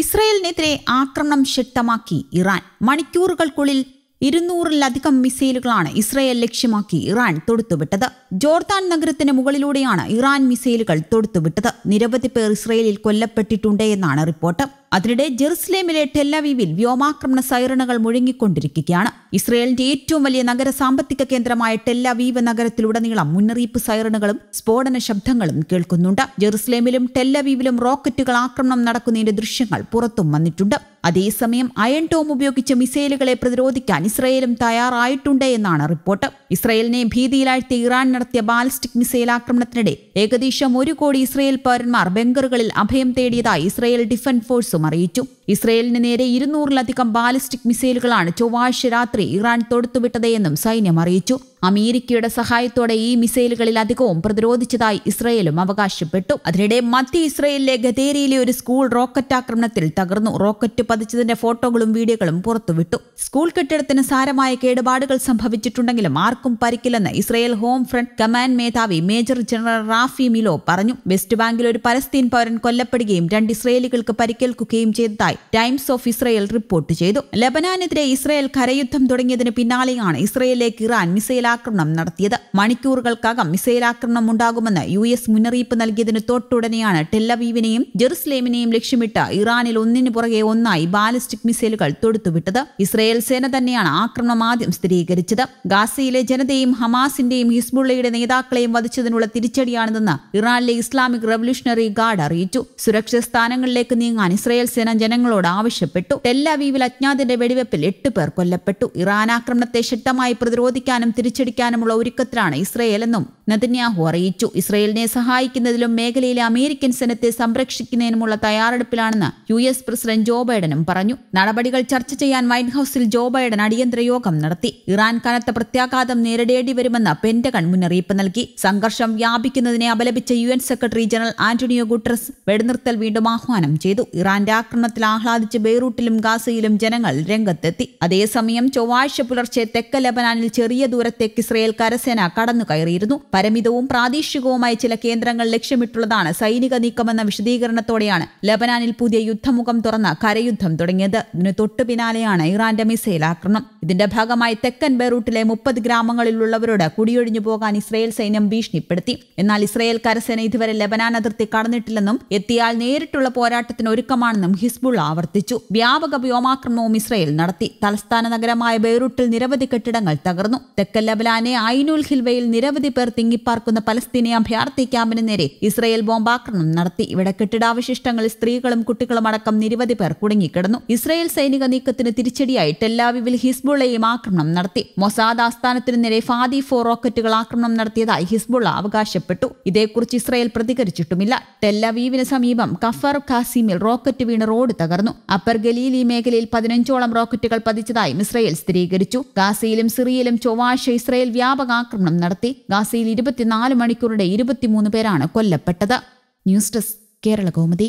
ഇസ്രയേലിനെതിരെ ആക്രമണം ശക്തമാക്കി ഇറാൻ. മണിക്കൂറുകൾക്കുള്ളിൽ ഇരുന്നൂറിലധികം മിസൈലുകളാണ് ഇസ്രയേൽ ലക്ഷ്യമാക്കി ഇറാൻ തൊടുത്തുവിട്ടത്. ജോർദാൻ നഗരത്തിന് മുകളിലൂടെയാണ് ഇറാൻ മിസൈലുകൾ തൊടുത്തുവിട്ടത്. നിരവധി പേർ ഇസ്രയേലിൽ കൊല്ലപ്പെട്ടിട്ടുണ്ട് എന്നാണ് റിപ്പോർട്ട്. അതിനിടെ ജെറുസലേമിലെ ടെല്ലവീവിൽ വ്യോമാക്രമണ സൈറണുകൾ മുഴങ്ങിക്കൊണ്ടിരിക്കുകയാണ്. ഇസ്രയേലിന്റെ ഏറ്റവും വലിയ നഗര സാമ്പത്തിക കേന്ദ്രമായ ടെല്ലവീവ് നഗരത്തിലുടനീളം മുന്നറിയിപ്പ് സൈറണുകളും സ്ഫോടന ശബ്ദങ്ങളും കേൾക്കുന്നുണ്ട്. ജെറുസലേമിലും ടെല്ലവീവിലും റോക്കറ്റുകൾ ആക്രമണം നടക്കുന്നതിന്റെ ദൃശ്യങ്ങൾ പുറത്തും വന്നിട്ടുണ്ട്. അതേസമയം അയൺ ടോം ഉപയോഗിച്ച മിസൈലുകളെ പ്രതിരോധിക്കാൻ ഇസ്രയേലും തയ്യാറായിട്ടുണ്ട് എന്നാണ് റിപ്പോർട്ട്. ഇസ്രയേലിനെ ഭീതിയിലാഴ്ത്തി ഇറാൻ നടത്തിയ ബാലിസ്റ്റിക് മിസൈൽ ആക്രമണത്തിനിടെ ഏകദേശം ഒരു കോടി ഇസ്രയേൽ പൗരന്മാർ ബംഗറുകളിൽ അഭയം തേടിയതായി ഇസ്രയേൽ ഡിഫൻസ് ഫോഴ്സും അറിയിച്ചു. ഇസ്രയേലിന് നേരെ ഇരുന്നൂറിലധികം ബാലിസ്റ്റിക് മിസൈലുകളാണ് ചൊവ്വാഴ്ച രാത്രി ഇറാൻ തൊടുത്തുവിട്ടതെന്നും സൈന്യം അറിയിച്ചു. അമേരിക്കയുടെ സഹായത്തോടെ ഈ മിസൈലുകളിൽ അധികവും പ്രതിരോധിച്ചതായി ഇസ്രയേലും അവകാശപ്പെട്ടു. അതിനിടെ മധ്യ ഇസ്രയേലിലെ ഗതേരിയിലെ ഒരു സ്കൂൾ റോക്കറ്റ് ആക്രമണത്തിൽ തകർന്നു. റോക്കറ്റ് പതിച്ചതിന്റെ ഫോട്ടോകളും വീഡിയോകളും പുറത്തുവിട്ടു. സ്കൂൾ കെട്ടിടത്തിന് സാരമായ കേടുപാടുകൾ സംഭവിച്ചിട്ടുണ്ടെങ്കിലും ആർക്കും പരിക്കില്ലെന്ന് ഇസ്രയേൽ ഹോം ഫ്രണ്ട് കമാൻഡ് മേധാവി മേജർ ജനറൽ റാഫി മിലോ പറഞ്ഞു. വെസ്റ്റ് ബാങ്കിൽ ഒരു പലസ്തീൻ പൗരൻ കൊല്ലപ്പെടുകയും രണ്ട് ഇസ്രയേലികൾക്ക് പരിക്കേൽക്കുകയും ചെയ്തതായി ടൈംസ് ഓഫ് ഇസ്രയേൽ റിപ്പോർട്ട് ചെയ്തു. ലബനാനെതിരെ ഇസ്രയേൽ കരയുദ്ധം തുടങ്ങിയതിന് പിന്നാലെയാണ് ഇസ്രയേലിലേക്ക് ഇറാൻ മിസൈൽ ആക്രമണം നടത്തിയത്. മണിക്കൂറുകൾക്കകം മിസൈലാക്രമണം ഉണ്ടാകുമെന്ന് യു എസ് മുന്നറിയിപ്പ് നൽകിയതിന് തൊട്ടുടനെയാണ് ടെല്ലവീവിനെയും ജെറുസലേമിനെയും ലക്ഷ്യമിട്ട് ഇറാനിൽ ഒന്നിനു പുറകെ ഒന്നായി ബാലിസ്റ്റിക് മിസൈലുകൾ തൊടുത്തുവിട്ടത്. ഇസ്രയേൽ സേന തന്നെയാണ് ആക്രമണം ആദ്യം സ്ഥിരീകരിച്ചത്. ഗാസയിലെ ജനതയും ഹമാസിന്റെയും ഹിസ്ബുള്ളയുടെ നേതാക്കളെയും വധിച്ചതിനുള്ള തിരിച്ചടിയാണിതെന്ന് ഇറാനിലെ ഇസ്ലാമിക് റവല്യൂഷണറി ഗാർഡ് അറിയിച്ചു. സുരക്ഷിത സ്ഥാനങ്ങളിലേക്ക് നീങ്ങാൻ ഇസ്രയേൽ സേന ജനങ്ങളോട് ആവശ്യപ്പെട്ടു. ടെല്ലവീവിൽ അജ്ഞാതന്റെ വെടിവെപ്പിൽ എട്ട് പേർ കൊല്ലപ്പെട്ടു. ഇറാൻ ആക്രമണത്തെ ശക്തമായി പ്രതിരോധിക്കാനും തിരിച്ചടിക്കാനുമുള്ള ഒരുക്കത്തിലാണ് ഇസ്രയേൽ എന്നും നെതന്യാഹു അറിയിച്ചു. ഇസ്രയേലിനെ സഹായിക്കുന്നതിലും മേഖലയിലെ അമേരിക്കൻ സൈന്യത്തെ സംരക്ഷിക്കുന്നതിനുമുള്ള തയ്യാറെടുപ്പിലാണെന്ന് യു എസ് പ്രസിഡന്റ് ജോ ബൈഡനും പറഞ്ഞു. നടപടികൾ ചർച്ച ചെയ്യാൻ വൈറ്റ് ഹൌസിൽ ജോ ബൈഡൻ അടിയന്തര യോഗം നടത്തി. ഇറാൻ കനത്ത പ്രത്യാഘാതം നേരിടേണ്ടി വരുമെന്ന് പെന്റഗൺ മുന്നറിയിപ്പ് നൽകി. സംഘർഷം വ്യാപിക്കുന്നതിനെ അപലപിച്ച U N secretary general Antonio Guterres വെടിനിർത്തൽ വീണ്ടും ആഹ്വാനം ചെയ്തു. ഇറാന്റെ ആക്രമണത്തിൽ ആഹ്ലാദിച്ച് ബെയ്റൂട്ടിലും ഗാസയിലും ജനങ്ങൾ രംഗത്തെത്തി. അതേസമയം ചൊവ്വാഴ്ച പുലർച്ചെ തെക്ക ലബനാനിൽ ചെറിയ ദൂരത്തേക്ക് ഇസ്രയേൽ കരസേന കടന്നു കയറിയിരുന്നു പരമിതവും പ്രാദേശികവുമായ ചില കേന്ദ്രങ്ങൾ ലക്ഷ്യമിട്ടുള്ളതാണ് സൈനിക നീക്കമെന്ന വിശദീകരണത്തോടെയാണ് ലബനാനിൽ പുതിയ യുദ്ധമുഖം തുറന്ന കരയുദ്ധം തുടങ്ങിയത്. ഇതിന് തൊട്ടു പിന്നാലെയാണ് ഇറാന്റെ മിസൈൽ ആക്രമണം. ഇതിന്റെ ഭാഗമായി തെക്കൻ ബെറൂട്ടിലെ മുപ്പത് ഗ്രാമങ്ങളിലുള്ളവരോട് കുടിയൊഴിഞ്ഞു പോകാൻ ഇസ്രയേൽ സൈന്യം ഭീഷണിപ്പെടുത്തി. എന്നാൽ ഇസ്രയേൽ കരസേന ഇതുവരെ ലബനാൻ അതിർത്തി കടന്നിട്ടില്ലെന്നും എത്തിയാൽ നേരിട്ടുള്ള പോരാട്ടത്തിന് ഒരുക്കമാണെന്നും ഹിസ്ബുൾ ആവർത്തിച്ചു. വ്യാപക വ്യോമാക്രമണവും ഇസ്രയേൽ നടത്തി. തലസ്ഥാന നഗരമായ ബെയ്റൂട്ടിൽ നിരവധി കെട്ടിടങ്ങൾ തകർന്നു. തെക്കൻ ലബനാനെ ഐനുൽ ഹിൽവയിൽ നിരവധി പേർ തിങ്ങിപ്പാർക്കുന്ന പലസ്തീനി അഭയാർത്ഥി ക്യാമ്പിന് നേരെ ഇസ്രയേൽ ബോംബാക്രമണം നടത്തി. ഇവിടെ കെട്ടിടാവശിഷ്ടങ്ങളിൽ സ്ത്രീകളും കുട്ടികളും അടക്കം നിരവധി പേർ കുടുങ്ങിക്കിടന്നു. ഇസ്രയേൽ സൈനിക നീക്കത്തിന് തിരിച്ചടിയായി ടെല്ലാവിവിൽ ഹിസ്ബുള്ളയും ആക്രമണം നടത്തി. മൊസാദ് ആസ്ഥാനത്തിനു നേരെ ഫാദി ഫോർ റോക്കറ്റുകൾ ആക്രമണം നടത്തിയതായി ഹിസ്ബുള്ള അവകാശപ്പെട്ടു. ഇതേക്കുറിച്ച് ഇസ്രയേൽ പ്രതികരിച്ചിട്ടുമില്ല. ടെല്ലവീവിന് സമീപം കഫർ ഖാസിമിൽ റോക്കറ്റ് വീണ് റോഡ് തകർന്നു. അപ്പർ ഗലീലി മേഖലയിൽ പതിനഞ്ചോളം റോക്കറ്റുകൾ പതിച്ചതായും ഇസ്രയേൽ സ്ഥിരീകരിച്ചു. ഗാസയിലും സിറിയയിലും ചൊവ്വാഴ്ച ഇസ്രയേൽ വ്യാപക ആക്രമണം നടത്തി. ഗാസയിൽ ഇരുപത്തിനാല് മണിക്കൂറുടെ ഇരുപത്തിമൂന്ന് പേരാണ് കൊല്ലപ്പെട്ടത്. News desk Kerala Kaumudi.